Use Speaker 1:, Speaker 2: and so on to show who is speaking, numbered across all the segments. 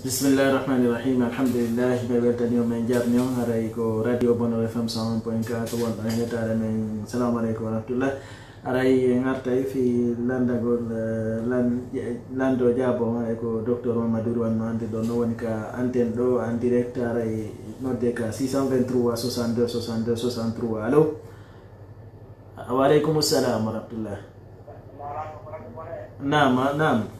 Speaker 1: Bismillahirrahmanirrahim. Alhamdulillah babar tadi men jab nyo harai ko radio bono FM 1.4 wa ahya tare men salam alaikum warahmatullah. Arai di fi landa gol eh, land ya, lando jabo ay ko docteur Mamadou Wan no ante do no woni ka antenne do en do, arai nodde ka 623 62 62 63 allo. Wa alaikum assalam warahmatullah. Nama, nama.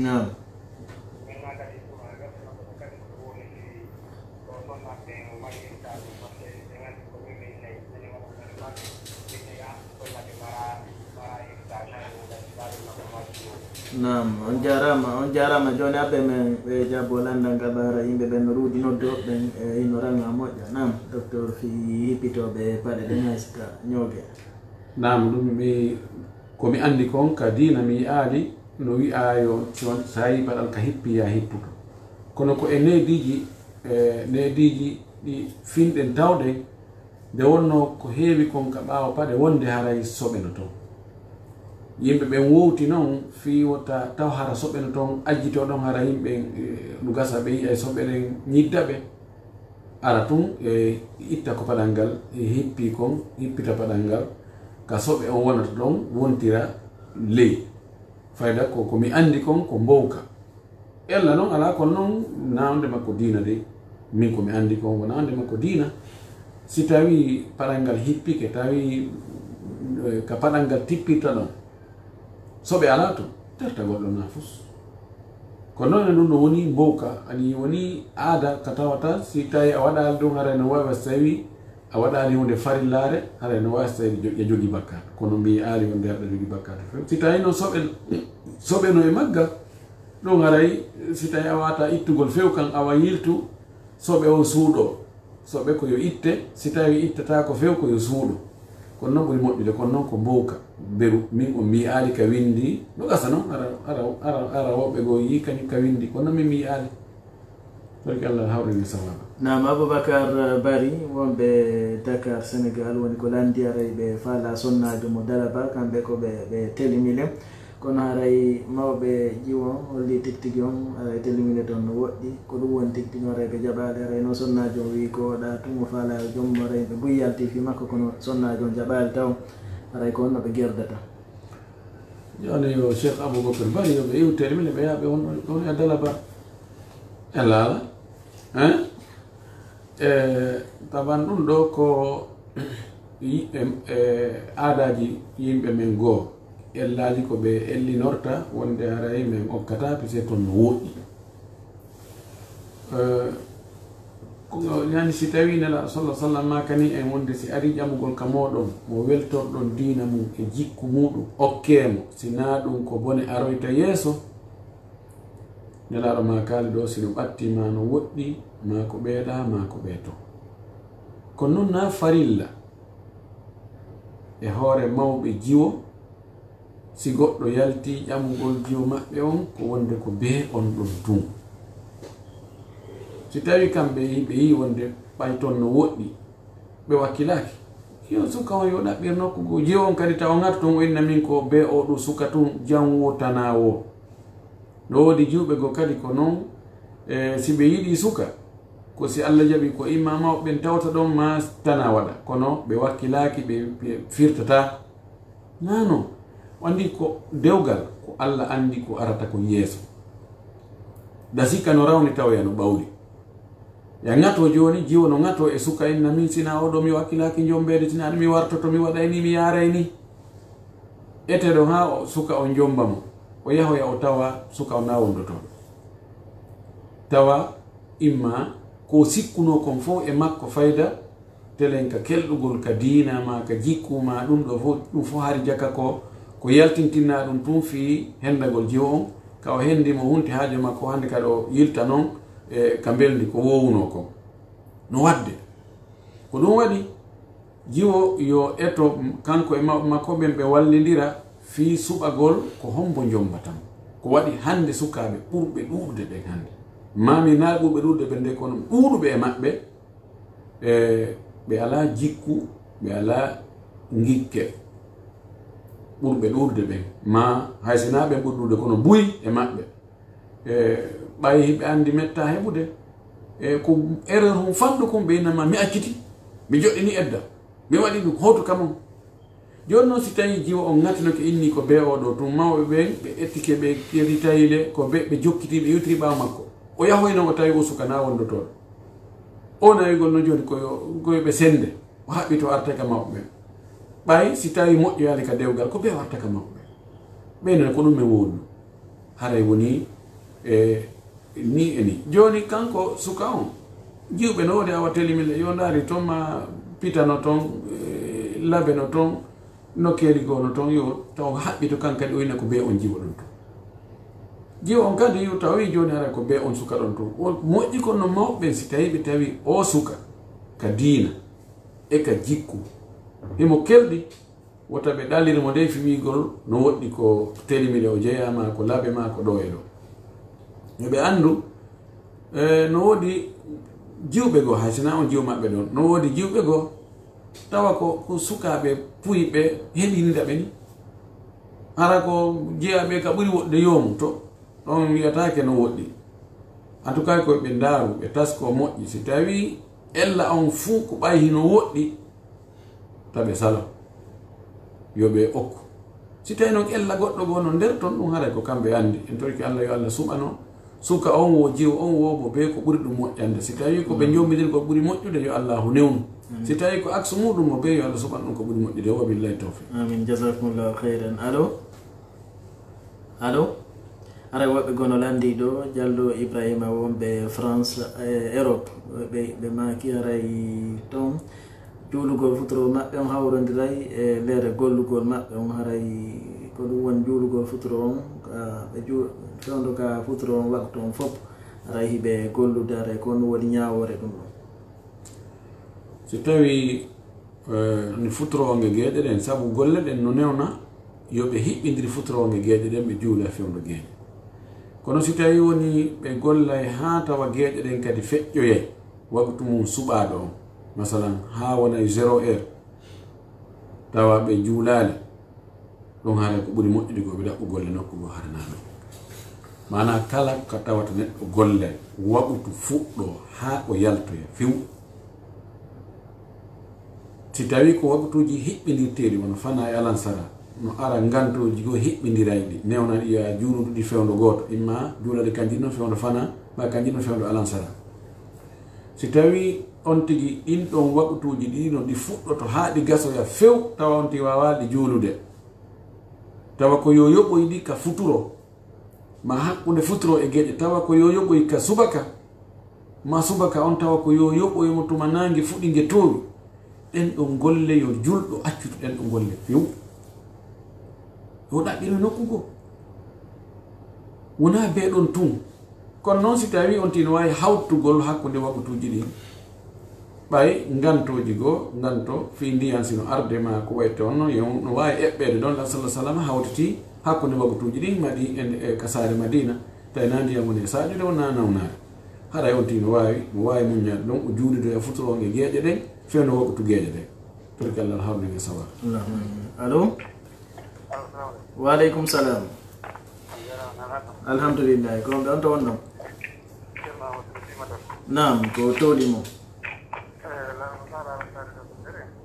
Speaker 1: Naam. Naam, on jarama on jarama joni aɓe men? Ɓe jabo landal ngal bara yimɓe ɓen no ruudi noddo ɓen e ino ranga moƴƴa nam docteur fi hippitoɓe paɗe ɗen hayska ñoogue
Speaker 2: nam ɗum mi komi andi kon ka dina mi yi'aali no wi'ayo con sa yi paɗal ka hippi ya hipputo kono ko e nediji e nediji ɗi finɗen tawɗen nde wonno ko heewi kon ka ɓaawa paɗe wonde haray soɓeno toon yimɓe ɓen wowti noon fi wota taw hara soɓeno toon ajjito ɗon hara yimɓe ɗu gasa ɓe yiya soɓe ɗen ñidda ɓe. Ara tun e itta ko paɗal e hippi kon hippita paɗal ngal ka soɓe on wonata wontira ley fayda ko mi andi kon ko mbowka. Ella noon ala kon noon nawde makko diina de. Min komi andi kon ko nawde makko diina. Si tawi paɗal ngal hippike tawi ka paɗal ngal tippirta ɗon soɓe ala to terta goɗɗo nafus. Ko noon e ɗum no woni mbowka ani woni aada ka tawata si tawi a waɗal ɗum hara no wawi so tawi a waɗali hunde farillare hara no wawi so tawi e jogui bakkat kono mbi aali wonde aɗa jogui bakkat few si tawi no soɓe soɓe no e magga ɗum haray si tawi a ittugol few kan awa yiltu soɓe o suuɗo. Soɓe ko yo itte si tawi ittata ko few ko yo suuɗo. Kono noon ɓuri moƴƴude kono noon ko mbowka beru min o mi aali ka windi. No gasa noon ara ara ara woɓɓe goo yi kañum ka windi. Kono noon min mi aali لك الله
Speaker 1: هاوري نسوا نعم أبو بكر باري وان بدكار سنغال وان كولانديا راي بفالا سنة جمو دالبا كان بكو بتيلي ميلم kono haray mawɓe ƴiwon holli tigtigui on haray tellimine toon no woɗɗi ko ɗum woni tigtigui on rayɓe jaɓade haray noon sonnaji on wi ko waɗa tumo faala jommo ray ɓe guyyalti fi makko kono sonnaji on jaɓali taw haray ko honno ɓe gerdata
Speaker 2: joni yo cheikh aboubacre bari yoɓe iw tellimine ɓe yaaɓe on on e dalaba e laala E, taban ɗum ɗo ko e, aadaji yimɓe men goo. Ellaji ko ɓe ellinorta wonde haray min okkata pise toon no woɗɗi e, yani si tawi nela sallah sallam ma kani en wonde si ari ƴamugol ka moɗon mo weltorɗon diina mum e jikku muɗum okkemo sina ɗum ko bone aroyta yeeso nelaɗo ma kaali ɗo si ɗum ɓatti ma no woɗɗi ma ko ɓeeɗa ma ko ɓeeto kono noon na farilla e hoore mawɓe jiwo si goɗɗo yalti ƴamugol jiwo maɓɓe on ko wonde ko bee on ɗon dum si tawi kamɓe ɓe yi wonde ɓay toon no woɗɗi ɓe wakkilaki yo suka on yo ɗaɓɓir nokkugo jiwo on kadi taw ŋato toon o inna min ko be ɗo suka tun janwo tanawo no woodi juuɓe go kadi ko noon e si ɓe yiɗi suka ko si allah jaɓi ko imma mawɓen tawta ɗon ma tana waɗa kono ɓe wakkilaaki ɓe firtata nano andi ko dewgal ko allah andi ko arata ko yeeso da sikka no rawni tawya no ɓawli ya ŋato joni jiwo no ŋato e suka inna min sina oɗo mi wakkilaki jombede tina mi wartoto mi waɗayni mi yarayni eteɗo ha suka o jombamo o yahoya o tawa suka o na wondotoɗo tawa imma ko sikkuno kon fof e makko fayda telen ka kelɗugol ka diina ma ka jikkuma ɗum ɗo fof ɗum fo hari jaka ko ko yaltintinna ɗum tun fi hendagol jiwo on ka o hendimo hunti haajo makko hande kadi o yilta noon e ka beldi ko wowuno ko. No wadde. Ko ɗum waɗi jiwo yo eto kanko e makko ɓen ɓe wallidira fi suɓagol ko hombo jombatan ko waɗi hannde sukaaɓe ɓurɓe ɗuuɗe ɓen hannde. Mami naa ɓurɓe ɗuuɗe ɓen nde kono ɗuuɗuɓe e maɓɓe e ɓe alaa jikku ɓe alaa gikke ɓurɓe ɗuurde ɓen ma hay sinaa ɓen ɓuri ɗuude kono buyi e maɓɓe. E ɓay ɓe anndi metta heɓude. E ko erreur hum fanɗu kum ɓe innama mi acciti. Mi joɗɗini edda. Mi waɗi ɗum hoto kamon joni noon si tawi jiwa on ko inni ko be oɗo tun mawɓe ɓen ɓe ettike ɓe kedi tawile ko be ɓe jokkiti ɓe yewtiri ɓawa makko. O yahoyno o tawi o suka na toon. O nawigol no joni koyeɓe sende. O haɓɓi to artaka mawɓe. Ɓen ɓay si tawi moƴƴoyali ka dewgal ko be warta ka mawɓe. Ɓeynen ko ɗum e wonno. Haray woni e ni e ni. Joni kanko suka on. Jiwɓe no wodi awa telimile yo daari toon ma pitano toon labe no toon nokkeli goo no toon yo taw haɓɓito kan kadi oyna ko be on jiwa ɗon to jiwa on kadi yo tawi joni ara ko be on suka ɗon to moƴƴi ko no mawɓe si tawi ɓe tawi o suka ka diina e ka jikku himo kelɗi wota ɓe de nde fimigol no woɗɗi ko telimile o jeeyama ko labe ma ko ɗo e yoɓe andu e no woodi jiwɓe goo hay sina on jiw maɓɓe ɗon no woodi jiwɓe goo tawa ko ko sukaɓe puyɓe heɗinida ɓe ni. Hara ko jeyaɓe ka ɓuri woɗde yoomu to ɗon wiyatake no woɗɗi. En tout cas koye ɓe ndaaru ɓe tasko moƴƴi. Si tawi ella on fuu ko ɓay hino woɗɗi taɓe sala yoɓe okku. Si tawi noon ella goɗɗo goo no nder toon ɗum haray ko kamɓe anndi. En torki allah yo allah suɓa noon. suka on wo jiwo on wobo be ko ɓuri ɗum moƴƴande. Si tawi ko ɓe mm. jomidir ko ɓuri moƴƴude yo allahu newnu. Mm. Si tawi ko axe muɗum mo be yo allah suɓan ɗum ko ɓuri moƴƴude. Wa billahi tawfi
Speaker 1: amin. Jasakumllahu heyran allo? Allo? Ara woɓɓe gono landi ɗo diallo ibrahima wonɓe france eh, europe. Ɓe ɓe maki aray ton juulugol futuro maɓɓe on hawrondiray e leere gollugol maɓɓe on haray ko ɗum woni juulugol futuro on ɓe fewdo ka futuro on waktu on fof aray hiɓe gollude aray ko ɗum woni ñawore ɗum ɗon.
Speaker 2: So tawi e, ni futuro onge gueɗe ɗen saabu golle ɗen no newna yoɓe hiɓɓidiri futuro onge gueɗe ɗen ɓe juula fewdo gueɗe kono si tawi woni ɓe gollay ha tawa gueɗe ɗen kadi feƴƴoyay waktu mum suɓaɗo on. Masalan ha wonay zéro heure tawa ɓe juulali ɗum haara ko ɓuri moƴƴude go ɓe ɗaɓɓu golle nokku go haranaɗo mana kala ko tawata neɗɗo golle waɓutu fuɗɗo ha o yaltoya few si tawi ko waɓutuji hiɓɓidirteɗi wono fana e alansara no ara ngantoji go hiɓɓidirayɗi newna ya juuluɗuɗi fewdo goto imma juulade kanjinno fewdo fana ma kanjinno fewdo alansara si tawi on tigi ɗin ɗon waɗutuuji ɗiɗino ɗi fuɗɗoto haa ɗi gasoya few tawa on tigi wawa ɗi juulude tawa ko yo yoɓoy ɗi ka futuro ma hakkunde futuro e geɗe tawa ko yo yoɓoy ka subaka ma subaka on tawa ko yoyoɓoy mo tuma nangue fuɗi nge towi ɗen ɗon golle yo julɗo accutu ɗen ɗo golle few. Yo ɓira nokkugo. Wona beeɗon tun. Kono noon si tawi on tino wawi hawtugol hakkude waɓutuji ɗin ɓay gantoji goo ganto fi ndiyan sino arde ma ko wayte on no wawi eɓɓede ɗon la sallah sallam hawtati hakkude waɓutuji ɗin maɗi e kasare madina. Tawi na ndiyam woni e saƴude wona nawnare haɗay on tino wawi mo wawi muñade ɗon o juulido e futoronge gueƴe ɗen fewno waɓutu gueƴe ɗen torki allah hawlege sawa
Speaker 1: allo waaleykum salam. Alhamdulillahi ko ɓe on to wonɗon nam ko towɗimo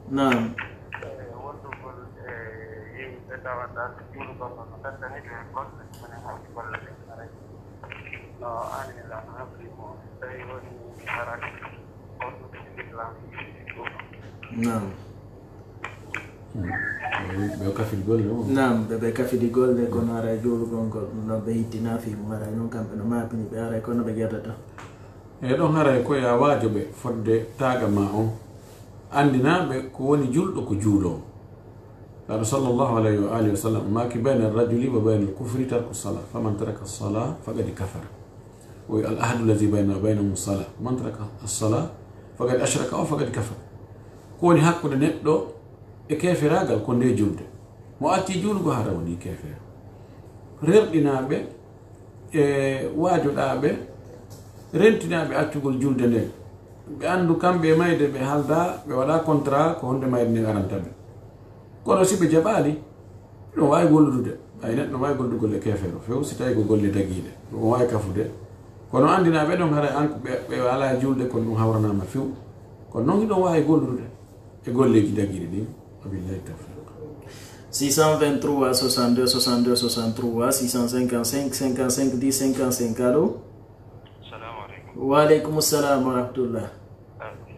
Speaker 1: nam
Speaker 3: wondugol e yehi ɓe tawaɗa no fettani ɓe golle mone hawti golle ɗe aray no anila no tawi woni harani goɗɗude l'islam
Speaker 1: nam
Speaker 2: ɓe kafidi golle o
Speaker 1: nam ɓeɓe kafidi golle kono ara e juulugol ngol ɗum noon ɓe hittina fiimu ara noon kamɓe no maapini ɓe ara kono ɓe ƴettata
Speaker 2: eyi ɗon ara koye a waajo ɓe fodde taaga ma on. Andinaɓe ko woni julɗo ko juulowo laɗo sallllahu alayhi wa alihi wa sallam maki bayna rajuli wa bayna alkufri tarku sala faman taraka sala faqad kafara. O al ahadu alladi bayna baynahum sala man taraka assala faqad ashraka o faqad kafara. Ko woni hakkude neɗɗo e keferagal ko nde julde mo atti julugo hara woni kefere. Rerɗinaɓe e waajoɗaɓe rentinaɓe accugol julde nden ɓe anndu kamɓe mayde ɓe halda ɓe waɗa contrat ko honde mayde nde garanta ɓe. Kono si ɓe jaɓaali ɗum waawi golludude. Ay neɗɗo waawi gollude golle kefeero few si tawi ko golle dagiiɗe ɗum waawi kafude. Kono anndina ɓe ɗon hara an ɓe alaa julde kono ɗum hawranama few kono noon hiɗon waawi gollude e golleeji dagiiɗe ɗin. Wabillahi tawfiq
Speaker 1: 623 62 62 63 655 55 10 55 allo. Waaleykum salam wa rahmatullah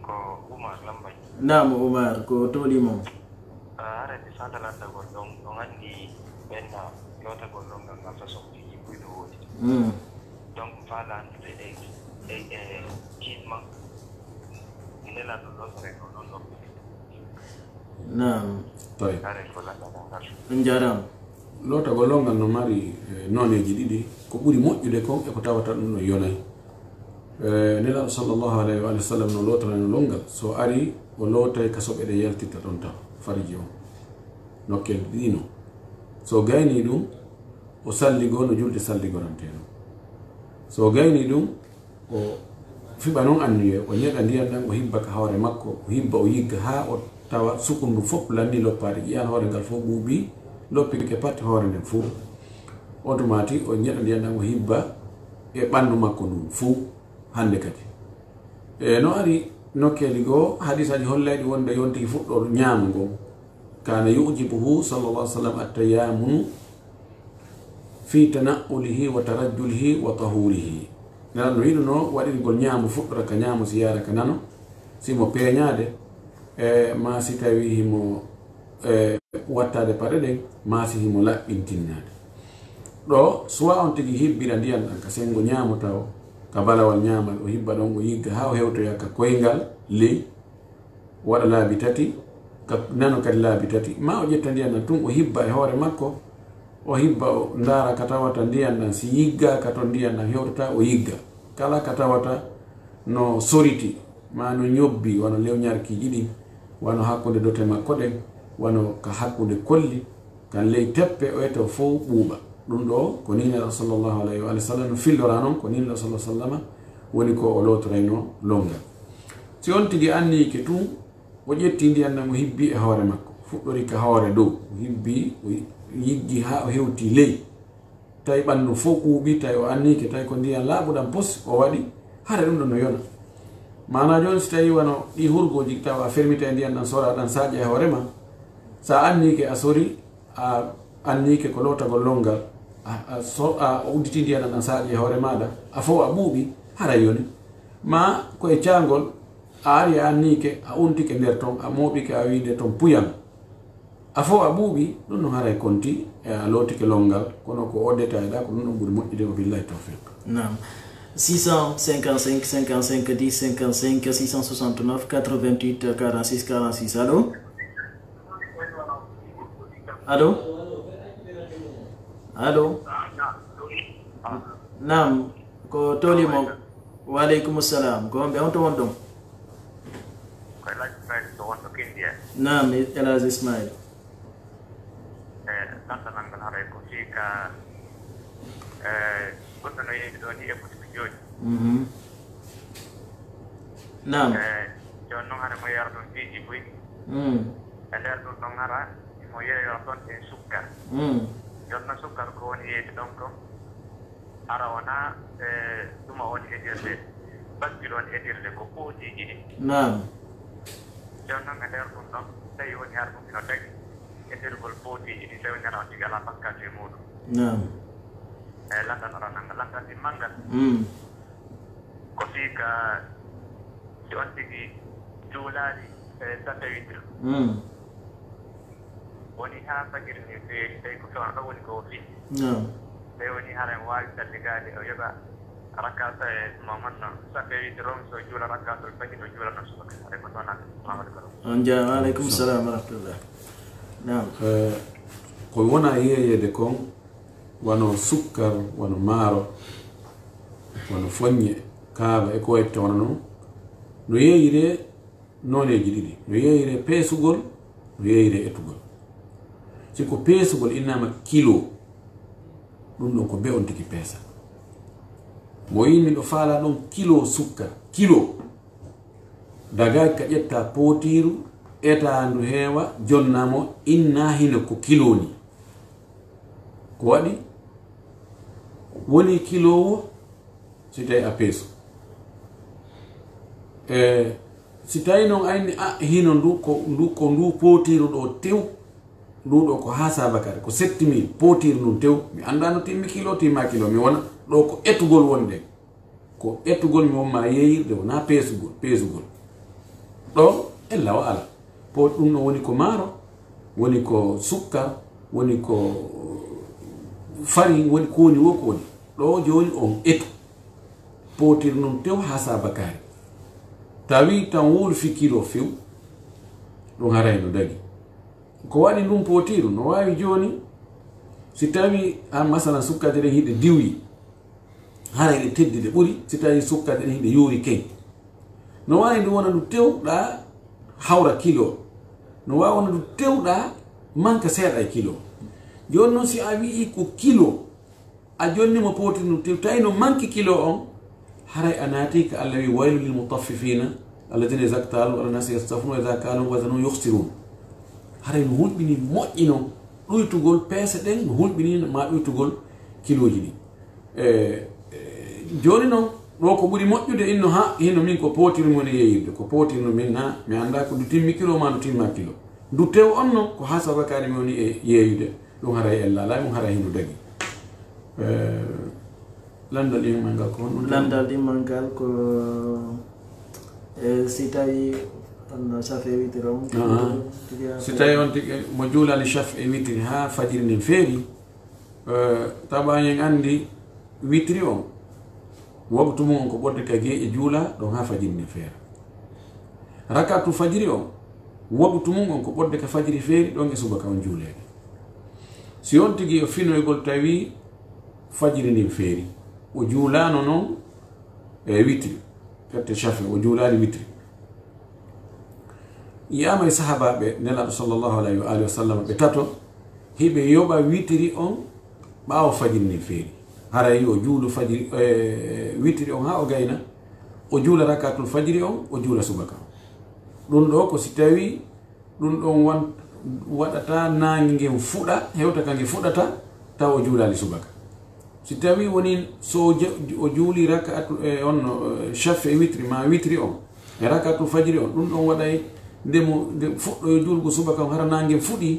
Speaker 3: ko oumar lambay
Speaker 1: nam oumar ko toolimo
Speaker 3: arede sadalandagol ɗon ɗon anndi ɓenna lotagol ɗon ngal ngal sasofti ɓuyɗo woodi donc faala andude e e e kiisma nela ɗum lotore ko ɗon ɗon
Speaker 1: nam
Speaker 2: tawi
Speaker 3: are ko landagal ngal
Speaker 1: jarama
Speaker 2: lotagol longal no mari eh, noneji ɗiɗi ko ɓuri moƴƴude kon eko tawata ɗum no yonayi Eh, nelaɗo sallllahu alayhi walih wa sallam no lotanano longal. So ari o lootay kasoɓe ɗe yaltitta ɗon tan farji o nokkel ɗino so gayni ɗum o salligo no julde salligoranteno so gayni ɗum o fiɓa noon annuye o ñeɗa ndiyam ɗan o hibba ka hoore makko o hibba o yigga ha o tawa sukundu fof lanni loppade ƴiyan hoore ngal fof ɓuuɓi loppike patte hoore nden fuu. Automati o ñeɗa ndiyam ɗan o hibba e ɓanndu makko ndun fuu. hannde kadi. E no ari nokkeli goo hadisaji hollayɗi wonde yontigi fuɗɗor ñaamu ngon kana yujibuhu sallallah sallam attayamunu fi tana'ulihi wa tarajjulihi wa tahurihi nana no yiɗuno waɗirgol ñaamu fuɗɗora ka ñaamu si yara ka nano simo peeñaade e ma si tawi himo e wattade paɗe ɗen ma si himo laɓɓintinnaade ɗo soit on tigi hibbira ndiyan ɗan ka sengo ñaamu taw. Ka balawal ñaamal o hibba ɗon o yigga ha o hewtoya ka koyngal ley waɗa laabi tati ka nano kadi laabi tati ma o ƴetta ndiyam ɗan tun o hibba e hoore makko o hibba o ndaara ka tawata ndiyam ɗan si yiggaka to ndiyan hewtata o yigga kala ka tawata no soriti ma no ñobbi wano lewñarkiji ɗin wano hakkude dote makko ɗen wano ka hakkude kolli kan ley teppe o ete fo ɓuuɓa ɗum ɗo ko ninaɗo sallllahu alayhi wa sallam fillora noon ko ninaɗo sa sallama woni ko o lotorayno longal si on tigi annike tun o ƴetti ndiyam anna o hibbi e hoore makko. Fuɗɗori ka hoore dow o hibbi o yiggi ha o hewti ley. Tawi ɓanndu fof kuuɓi tawi o annike tawi ko ndiyam laaɓuɗan pos o waɗi hare ɗum ɗo no yona. Mana joni so tawi wano ɗi hurgoji taw a fermita e ndiyan ɗan sora ɗan saƴa e hoorema sa annike a sori a annike ko lotagol longal a udditi ndiyam ɗan ɗan saƴa e hoore maɗa a fof a ɓuuɓi hara yoni ma koye cagol a ari a annike a untike nder ton a moɓike a wiide ton puyam a fof a ɓuuɓi ɗum ɗum haray konti e a lootike longal kono ko oddeta e ɗa ko ɗum ɗum ɓuuri moƴƴude o billahi tawfiq
Speaker 1: nam 655 55 10 55 669 88 46 46 allo allo Halo? Naam, ko tolimo wa alaikum salam ko homɓe honto won ɗon naam elage ismail
Speaker 3: tantanangal haray ko fi ka goɗɗo no yeeyde ɗo ni e ko jooni naam. Jooni noon hara mo yeero ɗon fiiji boyi e ndeer ɗum ɗon hara mo yeeyoo toon e
Speaker 1: sukka
Speaker 3: Joni noon sukkar ko woni yeeyde ɗon ko ara wona e ɗuma woni heɗirde basgil woni heɗirde ko ɓootiji ɗi
Speaker 1: nam.
Speaker 3: Joni noon e nder ɗum ɗon tawi woni har ɗum ino tagi heɗirgol ɓootiji ɗi tawi ngara on tigi ala bakkaji e muɗum
Speaker 1: nam.
Speaker 3: E landanoɗa nanga landandi manngal ko fii ka si on tigi juulaali e satawitr
Speaker 1: Mm.
Speaker 3: Woni ha fagiri ni feeri tawi ko fewna ɗo woni ko fii
Speaker 1: nam
Speaker 3: tawi woni hara en waawi salligaade o yoɓa rakata e mamanno satawitr on so juula rakatol fagi o juulano subaka aɗa ko toonaka salamu aleykum
Speaker 1: on jam aleykum salam wa rahmatullah. Nam
Speaker 2: Eh, ko wona yeeyede kon wano sukkar wano maaro wano foññe kaaba e ko wayi tawna noon no yeeyire nooneji ɗiɗi no yeeyire peesugol no yeeyire etugol siko peesugol innama kilo ɗum ɗon ko be on tiki pesa. Mo yi min ɗo faala kilo sukka kilo. Daga ka ƴetta potiru etandu heewa jonnamo inna hino ko kilo ni ko waɗi woni kilowo si tawi a peeso e si tawi noon ayni a hino ndu ko ndu ko ndu potiru ɗo tew ɗuɗo ko ha sabakare ko septimi potir ndun tew. Mi anda no timmi kilo timma kilo mi wona. Ɗo ko ettugol wonde. Ko etugol mi wonma yeyirde wona peesugol peesugol ɗo ella o ala. Po ɗum ɗo woni ko maaro woni ko sukkar woni ko uh, farin woni ko woni wo ko woni ɗo joni on etu potir num tew ha sabakare tawi tan wolfi kilo few ɗum harayno dagi. Ko waɗi ɗum potiru no wawi joni si tawi an masalan sukkade ɗen hiɗe diwi. Hara ɗe teddi ɗe ɓuuri si tawi sukkade ɗen hiɗe yoori keng. No wawi ndu wona ndu tewɗa hawra kilo. No wawi wona ndu tewɗa manka seeɗa e kilo. Joni noon si a wii ko kilo. A jonnimo potiru ndu tew tawi no manki kilo on haray a naati ko allah wi waylu lil mutaffifina alladina ida ktalu ala nasi kanu wazanu yuhsirun haray mi hulɓini moƴƴino ɗoytugol peese ɗen mi hulɓini ma ɗoytugol kiloji ɗi. E, e, joni noon ɗo ko ɓuri moƴƴude inno ha hino min ko potirmi woni yeyirde ko potirno min ha mi anda ko ndu timmi kilo ma ndu timma kilo. Ndu tew on noon ko ha sabakari mi woni e yeeyude ɗum haray ellalay ɗum haray hino dagi. E, landal ɗimal ngal ko honɗum
Speaker 1: landal ɗimmal ngal ko si tawi
Speaker 2: sitayontimojula ah, ah. ni chafe witri ha fajiri nin feeri uh, eh, tabañen andi witri on wabtu mu on ko ɓodde kage e juula ɗon ha fajiri nin feera rakatu fajiri on wabtu mum on ko ɓodde ka fajiri feeri ɗon e subaka on juulede si on tigi o finoygol tawi fajiri nin feeri o oh, juulano noon e eh, witri fette chafe o oh, juulani witri yiyama e sahabaɓe nelaɗo sallllahu alayhi wa alihi wa sallam ɓe tato hiɓe yoɓa witiri on ɓawo fajiri ndin feeri haray o juulu fajiri e, witiri on ha o gayna o juula rakatul fajiri on o juula subaka on. Ɗum ɗo ko si tawi ɗum ɗon wan waɗata nangue ngen fuɗa hewta ka nge fuɗata taw o juulali subaka. Si tawi woni so o juuli rakatul e, on chef e witri ma witri on e rakatul fajiri on ɗum ɗon waɗay ndemo nde fuɗɗo e juulgo subaka kam hara nangue fuɗi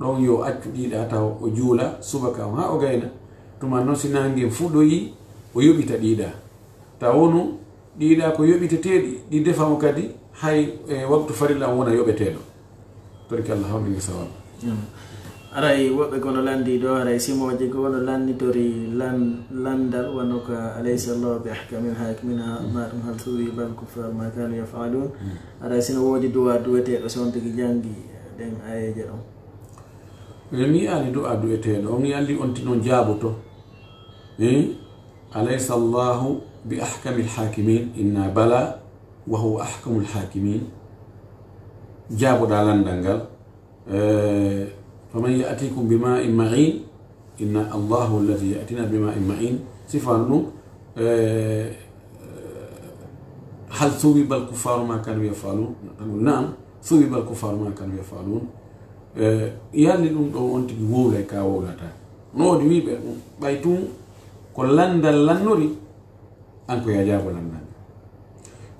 Speaker 2: ɗon yo accu ɗiɗa taw o juula subaka kam ha o gayna. Tuma noon si nangue fuɗɗoyi o yoɓita ɗiɗa. Taw wonu ɗiɗa ko yoɓiteteɗi ɗi defamo kadi hay e waktu farilla on wona yoɓeteɗo. Torki allah hawmingi sawabu
Speaker 1: aray woɓɓe kono landi ɗo aray simoje ko wono lannitori landal wonno ko alaysa llahu bi ahkamin hakmina ma ɗum hal suwi bal kuffar ma kanu yafalun. Hmm. Aray sino woodi duwa duweteɗo so on tigi jangi ɗen ayeje ɗon.
Speaker 2: E mi yiyani duwa duweteɗo on yalli on tino jaaboto i eh, alaysa llahu bi ahkami lhakimin inna bala wa huwa ahkamu lhakimin jaaboɗa landal ngal. Eh, فمن يأتيكم بماء معين إن الله الذي يأتينا بماء معين. سفرنو آه، هل ثوب الكفار ما كانوا يفعلون؟ نقول نعم ثوب الكفار ما كانوا يفعلون. آه، يا لون أن تقول لك أو لا ترى نود ويب بيتون كلن دلنا نوري أنكو يجابوا لنا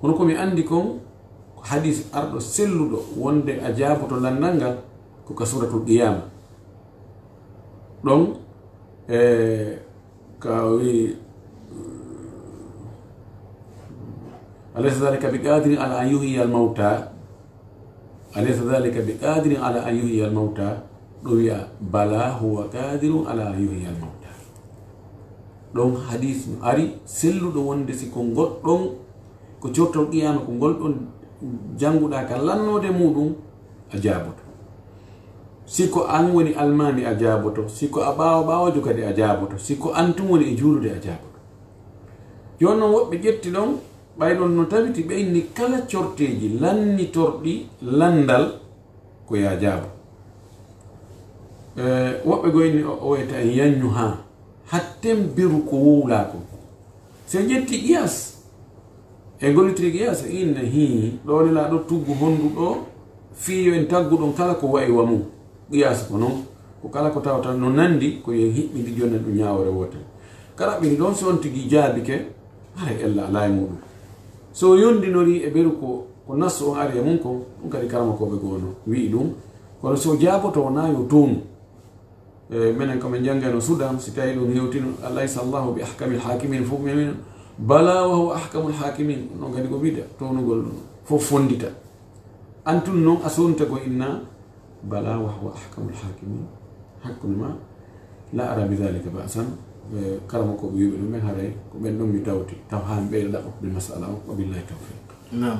Speaker 2: هنكم يعندكم حديث أرض سلود وند أجابوا لنا نعال ko ka suratul qiyama ɗon e ka wi alaysa dhalika bi qadirin ala an yuhyiya al mawta alaysa dhalika bi qadirin ala an yuhyiya al mawta ɗo wiya bala huwa qadirun ala an yuhyiya al mawta ɗon hadis no ari selluɗo wonde si ko goɗɗon ko cortol qiyama ko ngolɗon jannguɗa ka lannode muɗum siko an woni almani a jaaboto siko a ɓaawa ɓaawajo kadi a jaaboto siko an tum woni e juulude a jaaboto. Joni noon woɓɓe ƴetti ɗon ɓayɗon no tawiti ɓeyni kala corteji lannitorɗi landal ko ya jaabo. Eh, woɓɓe goyni o wiyata en yanñu ha hatten biru ko wowla ko so ƴetti qiyas e gollitiri qiyas inna hi ɗo nela ɗo tuggu honndu ɗo fiyo en tagguɗon kala ko wayi wa mum qiyas ko noon ko kala ko tawata no nandi ko yo hiɓɓindi joni ɗum ñawore wotere kala ɓini ɗon so on tigi jaabi ke hara e ella ala e muɗum. So yondinori e ɓeru ko ko nasso on ari e mum ko ɗum kadi karama koɓe gono wi'i ɗum. Kono so jaaboto wona yo townu e minen komin janngano sudan si tawi ɗum hewtino alaysa llahu bi ahkami lhakimin fof mimin bala wa huwa ahkamu lhakimin ɗon kadi ko wiide townugol fof fondita. Antun noon a sonta ko inna بلا وهو أحكم الحاكمين. حكم ما لا أرى بذلك بأسا. كرمك بيبل من هذا من نمي دوتي. توهان بين المساله وبالله التوفيق.
Speaker 1: نعم.